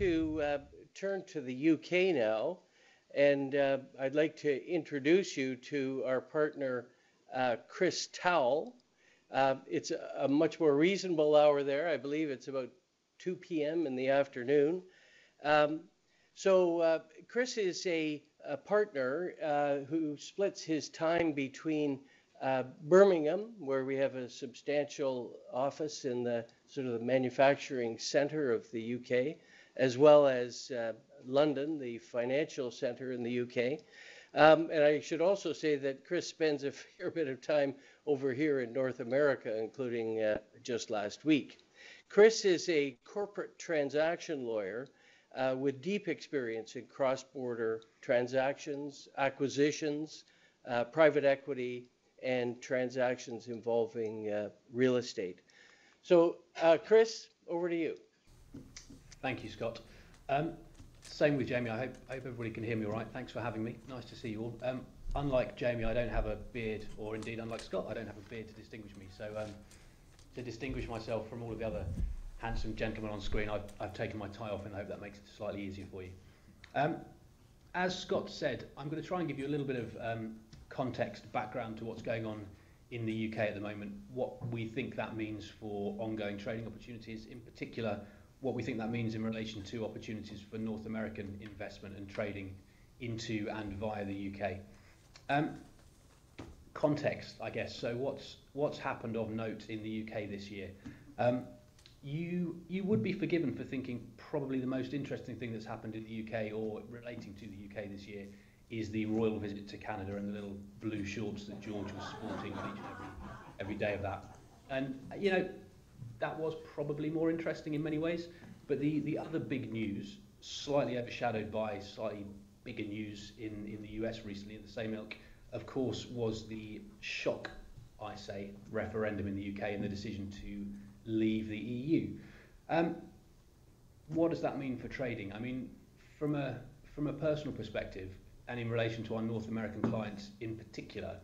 to uh, turn to the UK now, and uh, I'd like to introduce you to our partner, uh, Chris Towell. Uh, it's a, a, much more reasonable hour there. I believe it's about 2 p.m. in the afternoon. Um, so uh, Chris is a, a partner uh, who splits his time between Birmingham, where we have a substantial office in the sort of the manufacturing center of the UK, as well as uh, London, the financial center in the UK. Um, and I should also say that Chris spends a fair bit of time over here in North America, including uh, just last week. Chris is a corporate transaction lawyer uh, with deep experience in cross border transactions, acquisitions, uh, private equity, and transactions involving uh, real estate. So, uh, Chris, over to you. Thank you, Scott. Um, same with Jamie. I hope, hope everybody can hear me all right. Thanks for having me. Nice to see you all. Um, unlike Jamie, I don't have a beard, or indeed, unlike Scott, I don't have a beard to distinguish me. So, um, to distinguish myself from all of the other handsome gentlemen on screen, I've, I've taken my tie off and I hope that makes it slightly easier for you. Um, as Scott said, I'm going to try and give you a little bit of um, context, background to what's going on in the UK at the moment, what we think that means for ongoing trading opportunities, in particular, what we think that means in relation to opportunities for North American investment and trading into and via the UK. Um, context, I guess. So what's what's happened of note in the UK this year? Um, you you would be forgiven for thinking probably the most interesting thing that's happened in the UK or relating to the UK this year is the royal visit to Canada and the little blue shorts that George was sporting on each and every, every day of that. And, you know, that was probably more interesting in many ways. But the, the other big news, slightly overshadowed by slightly bigger news in, in the US recently in the same ilk, of course, was the shock, I say, referendum in the UK and the decision to leave the EU. Um, what does that mean for trading? I mean, from a, from a personal perspective, and in relation to our North American clients in particular,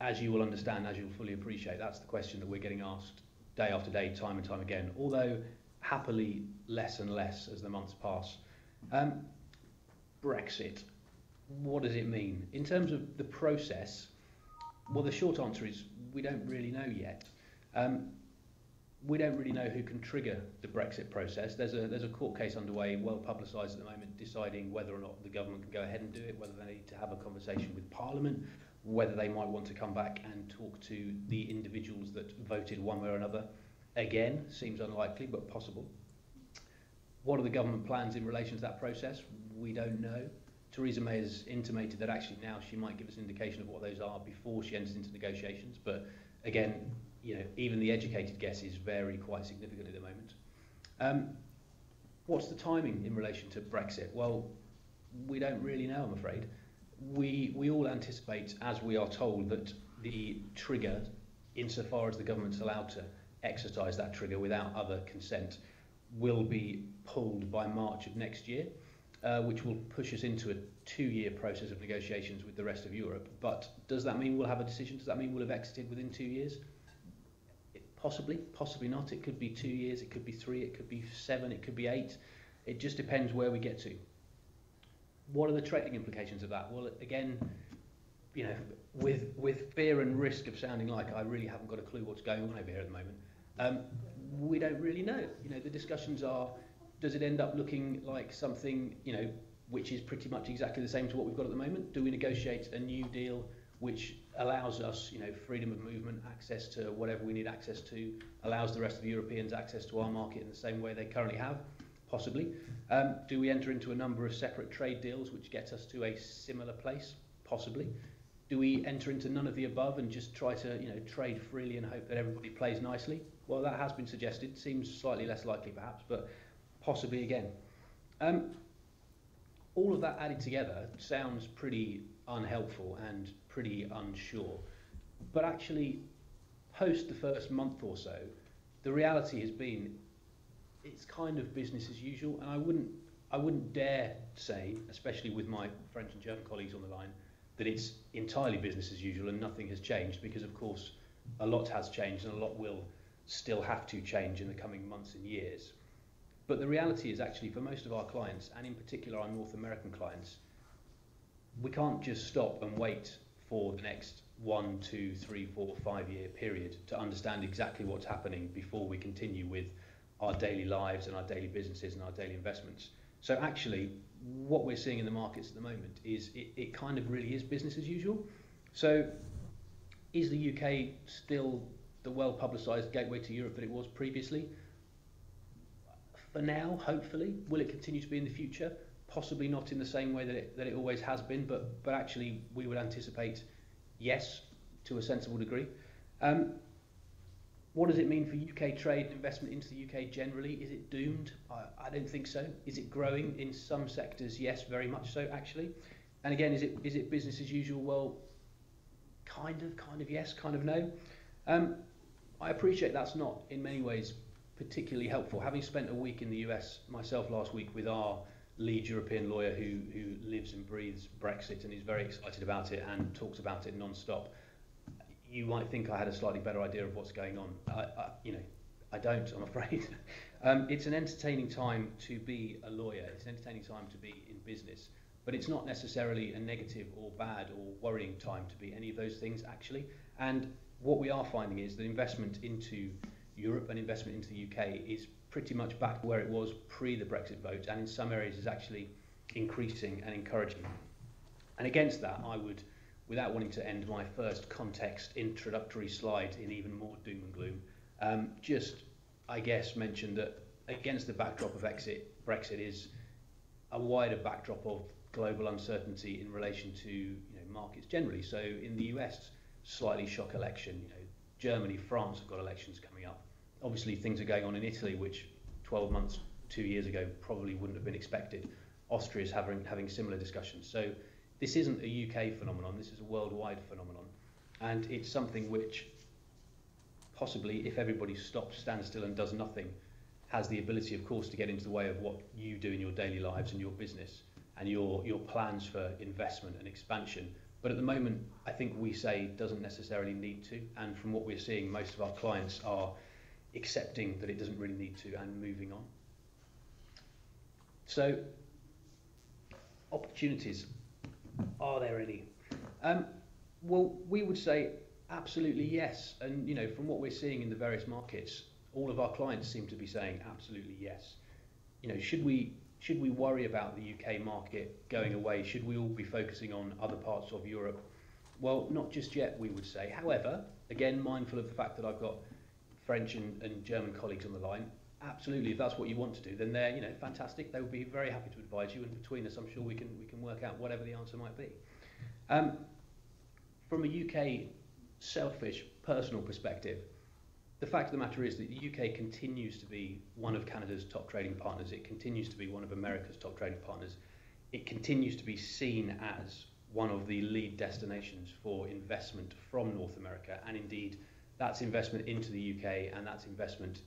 as you will understand, as you'll fully appreciate, that's the question that we're getting asked day after day, time and time again, although happily less and less as the months pass. Um, Brexit, what does it mean? In terms of the process, well, the short answer is we don't really know yet. Um, we don't really know who can trigger the Brexit process. There's a there's a court case underway, well publicised at the moment, deciding whether or not the government can go ahead and do it, whether they need to have a conversation with Parliament, whether they might want to come back and talk to the individuals that voted one way or another. Again, seems unlikely, but possible. What are the government plans in relation to that process? We don't know. Theresa May has intimated that actually now she might give us an indication of what those are before she enters into negotiations. But again, you know, even the educated guesses vary quite significantly at the moment. Um, what's the timing in relation to Brexit? Well, we don't really know, I'm afraid. We, we all anticipate, as we are told, that the trigger, insofar as the government's allowed to exercise that trigger without other consent, will be pulled by March of next year, uh, which will push us into a two-year process of negotiations with the rest of Europe. But does that mean we'll have a decision? Does that mean we'll have exited within two years? Possibly, possibly not. It could be two years, it could be three, it could be seven, it could be eight. It just depends where we get to. What are the trading implications of that? Well, again, you know, with with fear and risk of sounding like I really haven't got a clue what's going on over here at the moment, um, we don't really know. You know, the discussions are, does it end up looking like something, you know, which is pretty much exactly the same to what we've got at the moment? Do we negotiate a new deal which allows us, you know, freedom of movement, access to whatever we need access to, allows the rest of the Europeans access to our market in the same way they currently have, possibly. Um, do we enter into a number of separate trade deals which get us to a similar place? Possibly. Do we enter into none of the above and just try to, you know, trade freely and hope that everybody plays nicely? Well, that has been suggested. Seems slightly less likely, perhaps, but possibly again. Um, all of that added together sounds pretty unhelpful and pretty unsure. But actually, post the first month or so, the reality has been it's kind of business as usual, and I wouldn't I wouldn't dare say, especially with my French and German colleagues on the line, that it's entirely business as usual and nothing has changed because of course a lot has changed and a lot will still have to change in the coming months and years. But the reality is actually for most of our clients, and in particular our North American clients, we can't just stop and wait for the next one, two, three, four, five year period to understand exactly what's happening before we continue with our daily lives and our daily businesses and our daily investments. So actually, what we're seeing in the markets at the moment is it, it kind of really is business as usual. So is the UK still the well publicised gateway to Europe that it was previously? For now, hopefully. Will it continue to be in the future? Possibly not in the same way that it, that it always has been, but, but actually we would anticipate yes to a sensible degree. Um, what does it mean for UK trade and investment into the UK generally? Is it doomed? I, I don't think so. Is it growing in some sectors? Yes, very much so actually. And again, is it is it business as usual? Well, kind of, kind of yes, kind of no. Um, I appreciate that's not in many ways particularly helpful. Having spent a week in the US myself last week with our lead European lawyer who, who lives and breathes Brexit and is very excited about it and talks about it non-stop, you might think I had a slightly better idea of what's going on. I, I, you know, I don't, I'm afraid. um, it's an entertaining time to be a lawyer. It's an entertaining time to be in business. But it's not necessarily a negative or bad or worrying time to be any of those things, actually. And what we are finding is that investment into Europe and investment into the UK is pretty much back to where it was pre the Brexit vote, and in some areas is actually increasing and encouraging. And against that, I would, without wanting to end my first context introductory slide in even more doom and gloom, um, just, I guess, mention that against the backdrop of exit, Brexit is a wider backdrop of global uncertainty in relation to you know, markets generally. So in the US, slightly shock election. You know, Germany, France have got elections coming up. Obviously, things are going on in Italy, which 12 months, two years ago, probably wouldn't have been expected. Austria is having, having similar discussions. So this isn't a UK phenomenon, this is a worldwide phenomenon. And it's something which possibly, if everybody stops, stands still and does nothing, has the ability, of course, to get into the way of what you do in your daily lives and your business and your, your plans for investment and expansion. But at the moment, I think we say doesn't necessarily need to. And from what we're seeing, most of our clients are accepting that it doesn't really need to and moving on. So, opportunities, are there any? Um, well, we would say absolutely yes. And, you know, from what we're seeing in the various markets, all of our clients seem to be saying absolutely yes. You know, should we should we worry about the UK market going away? Should we all be focusing on other parts of Europe? Well, not just yet, we would say. However, again, mindful of the fact that I've got French and, and German colleagues on the line, absolutely, if that's what you want to do, then they're, you know, fantastic. They would be very happy to advise you, and between us, I'm sure we can we can work out whatever the answer might be. Um, from a UK selfish, personal perspective, the fact of the matter is that the UK continues to be one of Canada's top trading partners. It continues to be one of America's top trading partners. It continues to be seen as one of the lead destinations for investment from North America. And indeed, that's investment into the UK and that's investment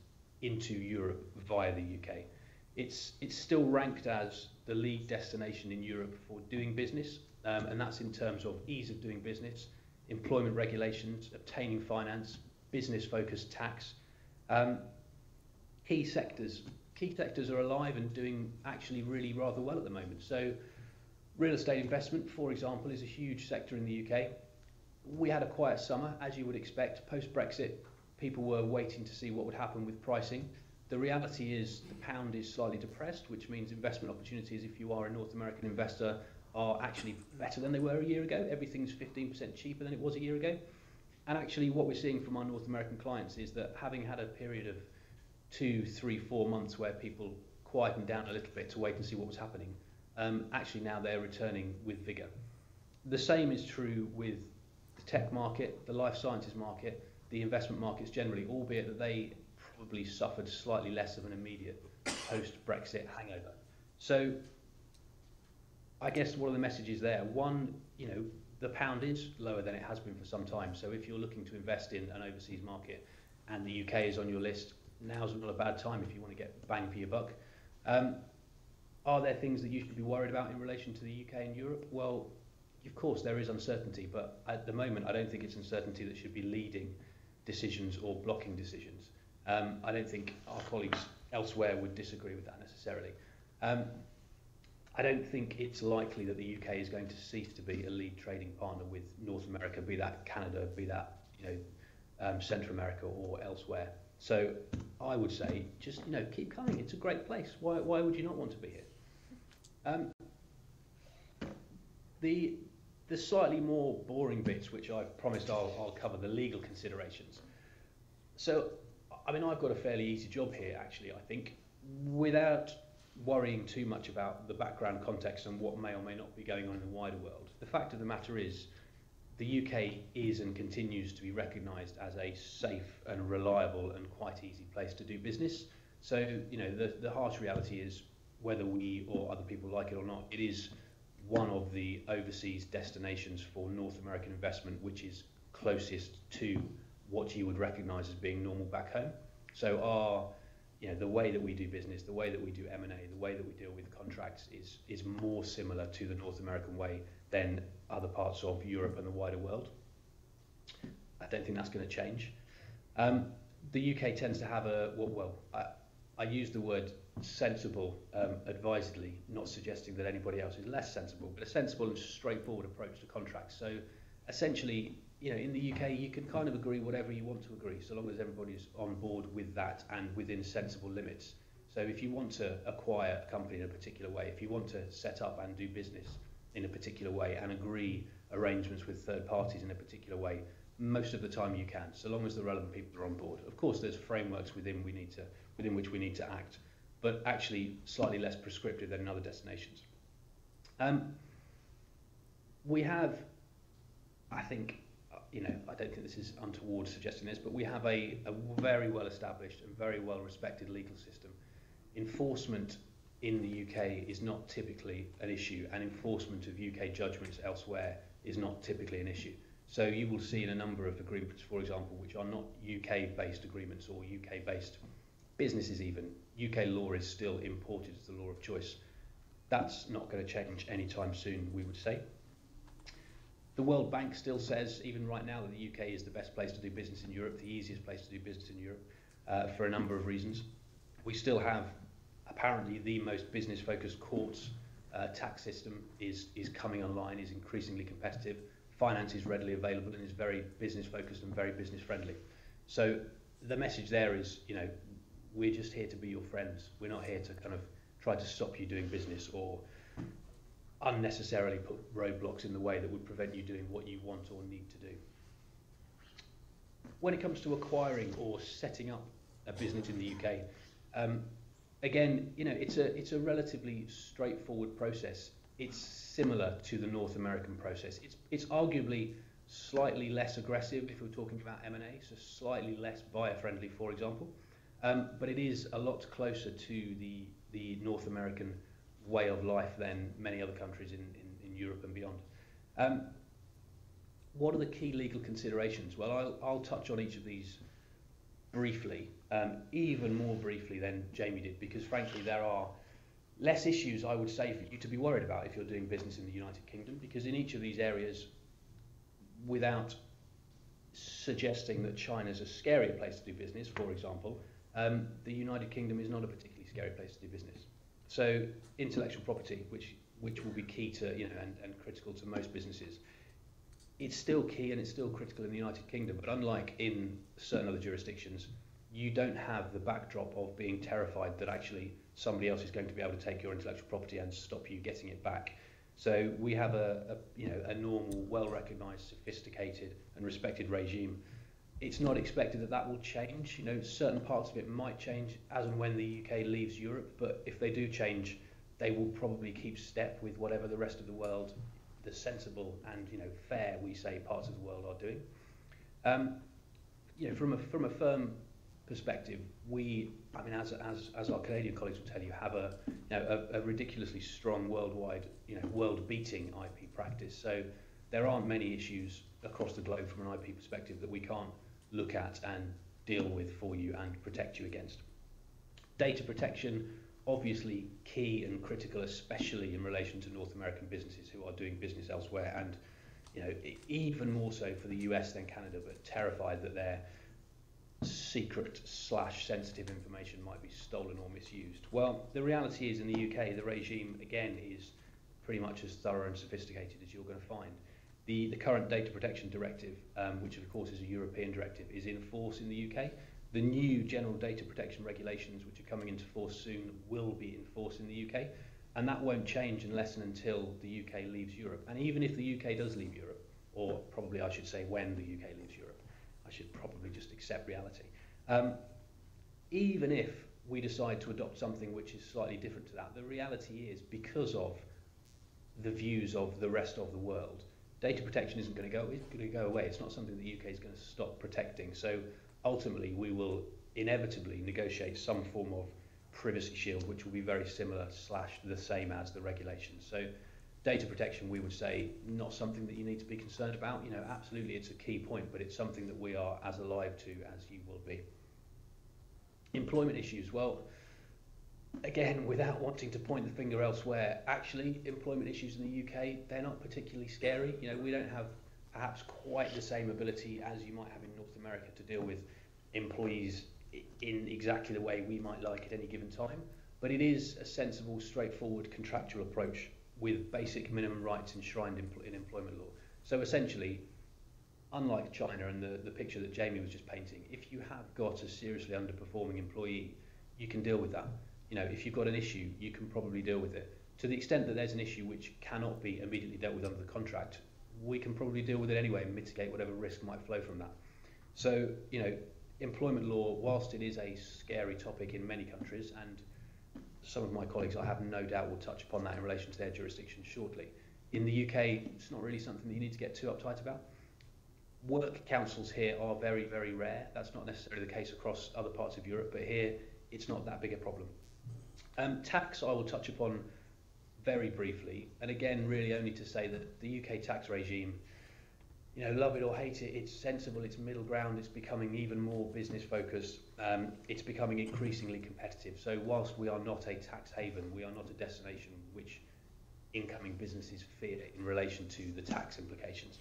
into Europe via the UK. It's, it's still ranked as the lead destination in Europe for doing business, um, and that's in terms of ease of doing business, employment regulations, obtaining finance, business focused tax. Um, key sectors. Key sectors are alive and doing actually really rather well at the moment. So, real estate investment, for example, is a huge sector in the UK. We had a quiet summer, as you would expect. Post Brexit, people were waiting to see what would happen with pricing. The reality is the pound is slightly depressed, which means investment opportunities, if you are a North American investor, are actually better than they were a year ago. Everything's 15% cheaper than it was a year ago. And actually, what we're seeing from our North American clients is that having had a period of two, three, four months where people quietened down a little bit to wait and see what was happening, um, actually now they're returning with vigour. The same is true with the tech market, the life sciences market, the investment markets generally, albeit that they probably suffered slightly less of an immediate post-Brexit hangover. So I guess one of the messages there, one, you know, the pound is lower than it has been for some time. So if you're looking to invest in an overseas market and the UK is on your list, now's not a bad time if you want to get bang for your buck. Um, are there things that you should be worried about in relation to the UK and Europe? Well, of course, there is uncertainty, but at the moment, I don't think it's uncertainty that should be leading decisions or blocking decisions. Um, I don't think our colleagues elsewhere would disagree with that necessarily. Um, I don't think it's likely that the UK is going to cease to be a lead trading partner with North America, be that Canada, be that you know um, Central America or elsewhere. So I would say just you know keep coming. It's a great place. Why why would you not want to be here? Um, the the slightly more boring bits, which I've promised I'll, I'll cover, the legal considerations. So, I mean, I've got a fairly easy job here, actually, I think, without worrying too much about the background context and what may or may not be going on in the wider world. The fact of the matter is, the UK is and continues to be recognised as a safe and reliable and quite easy place to do business. So, you know, the, the harsh reality is whether we or other people like it or not, it is one of the overseas destinations for North American investment, which is closest to what you would recognise as being normal back home. So our you know, the way that we do business, the way that we do M&A, the way that we deal with contracts is, is more similar to the North American way than other parts of Europe and the wider world. I don't think that's going to change. Um, the UK tends to have a, well, well I, I use the word sensible um, advisedly, not suggesting that anybody else is less sensible, but a sensible and straightforward approach to contracts. So essentially, you know, in the UK, you can kind of agree whatever you want to agree, so long as everybody's on board with that and within sensible limits. So if you want to acquire a company in a particular way, if you want to set up and do business in a particular way and agree arrangements with third parties in a particular way, most of the time you can, so long as the relevant people are on board. Of course, there's frameworks within we need to within which we need to act, but actually slightly less prescriptive than in other destinations. Um, we have, I think, you know, I don't think this is untoward suggesting this, but we have a, a very well established and very well respected legal system. Enforcement in the UK is not typically an issue, and enforcement of UK judgments elsewhere is not typically an issue. So you will see in a number of agreements, for example, which are not UK-based agreements or UK-based businesses even, UK law is still imported as the law of choice. That's not going to change anytime soon, we would say. The World Bank still says, even right now, that the UK is the best place to do business in Europe, the easiest place to do business in Europe, uh, for a number of reasons. We still have apparently the most business focused courts uh, tax system is, is coming online, is increasingly competitive. Finance is readily available and is very business focused and very business friendly. So the message there is, you know, we're just here to be your friends. We're not here to kind of try to stop you doing business or unnecessarily put roadblocks in the way that would prevent you doing what you want or need to do. When it comes to acquiring or setting up a business in the UK, um, again, you know, it's a it's a relatively straightforward process. It's similar to the North American process. It's it's arguably slightly less aggressive if we're talking about M&A, so slightly less buyer friendly, for example. Um, but it is a lot closer to the the North American way of life than many other countries in, in, in Europe and beyond. Um, what are the key legal considerations? Well, I'll, I'll touch on each of these briefly, um, even more briefly than Jamie did, because frankly, there are less issues, I would say, for you to be worried about if you're doing business in the United Kingdom, because in each of these areas, without suggesting that China's a scarier place to do business, for example, um, the United Kingdom is not a particularly scary place to do business. So intellectual property, which which will be key to you know and, and critical to most businesses, it's still key and it's still critical in the United Kingdom. But unlike in certain other jurisdictions, you don't have the backdrop of being terrified that actually somebody else is going to be able to take your intellectual property and stop you getting it back. So we have a, a you know a normal, well recognised, sophisticated and respected regime it's not expected that that will change. You know, certain parts of it might change as and when the UK leaves Europe, but if they do change, they will probably keep step with whatever the rest of the world, the sensible and you know fair, we say, parts of the world are doing. Um, you know, from a from a firm perspective, we, I mean, as as as our Canadian colleagues will tell you, have a you know a, a ridiculously strong worldwide, you know, world-beating IP practice. So there aren't many issues across the globe from an IP perspective that we can't look at and deal with for you and protect you against. Data protection, obviously key and critical, especially in relation to North American businesses who are doing business elsewhere and you know, even more so for the US than Canada, but terrified that their secret slash sensitive information might be stolen or misused. Well, the reality is in the UK, the regime again is pretty much as thorough and sophisticated as you're going to find. The, the current data protection directive, um, which of course is a European directive, is in force in the UK. The new general data protection regulations, which are coming into force soon, will be in force in the UK. And that won't change unless and until the UK leaves Europe. And even if the UK does leave Europe, or probably I should say when the UK leaves Europe, I should probably just accept reality. Um, even if we decide to adopt something which is slightly different to that, the reality is because of the views of the rest of the world, data protection isn't going to go, it's going to go away. It's not something the UK is going to stop protecting. So ultimately, we will inevitably negotiate some form of privacy shield, which will be very similar slash the same as the regulations. So data protection, we would say, not something that you need to be concerned about. You know, absolutely, it's a key point, but it's something that we are as alive to as you will be. Employment issues, well, again, without wanting to point the finger elsewhere, actually, employment issues in the UK, they're not particularly scary. You know, we don't have perhaps quite the same ability as you might have in North America to deal with employees in exactly the way we might like at any given time. But it is a sensible, straightforward contractual approach with basic minimum rights enshrined in, in employment law. So essentially, unlike China and the, the picture that Jamie was just painting, if you have got a seriously underperforming employee, you can deal with that. You know, if you've got an issue, you can probably deal with it. To the extent that there's an issue which cannot be immediately dealt with under the contract, we can probably deal with it anyway and mitigate whatever risk might flow from that. So, you know, employment law, whilst it is a scary topic in many countries, and some of my colleagues, I have no doubt, will touch upon that in relation to their jurisdiction shortly. In the UK, it's not really something that you need to get too uptight about. Work councils here are very, very rare. That's not necessarily the case across other parts of Europe, but here it's not that big a problem. Um, tax I will touch upon very briefly, and again, really only to say that the UK tax regime, you know, love it or hate it, it's sensible, it's middle ground, it's becoming even more business focused, um, it's becoming increasingly competitive. So, whilst we are not a tax haven, we are not a destination which incoming businesses fear in relation to the tax implications.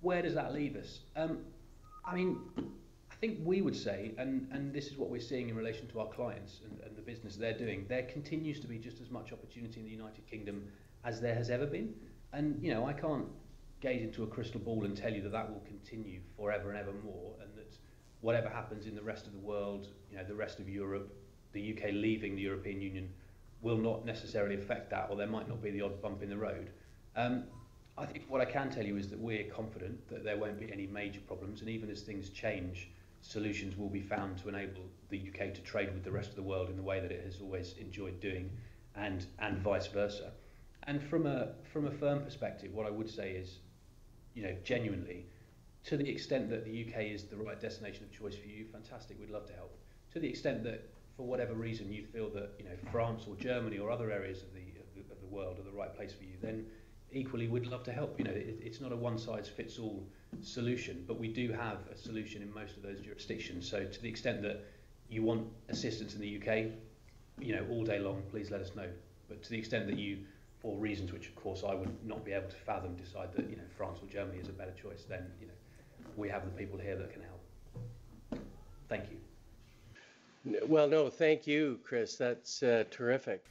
Where does that leave us? Um, I mean, think we would say, and, and this is what we're seeing in relation to our clients and, and the business they're doing, there continues to be just as much opportunity in the United Kingdom as there has ever been. And, you know, I can't gaze into a crystal ball and tell you that that will continue forever and ever more, and that whatever happens in the rest of the world, you know, the rest of Europe, the UK leaving the European Union, will not necessarily affect that, or there might not be the odd bump in the road. Um, I think what I can tell you is that we're confident that there won't be any major problems, and even as things change, solutions will be found to enable the UK to trade with the rest of the world in the way that it has always enjoyed doing, and and vice versa. And from a from a firm perspective, what I would say is you know, genuinely, to the extent that the UK is the right destination of choice for you, fantastic, we'd love to help. To the extent that, for whatever reason, you feel that, you know, France or Germany or other areas of the, of the, of the world are the right place for you, then equally we'd love to help. You know, it, it's not a one-size-fits-all solution, but we do have a solution in most of those jurisdictions. So to the extent that you want assistance in the UK, you know, all day long, please let us know. But to the extent that you for reasons which, of course, I would not be able to fathom, decide that you know France or Germany is a better choice, then you know we have the people here that can help. Thank you. Well, no, thank you, Chris. That's uh, terrific.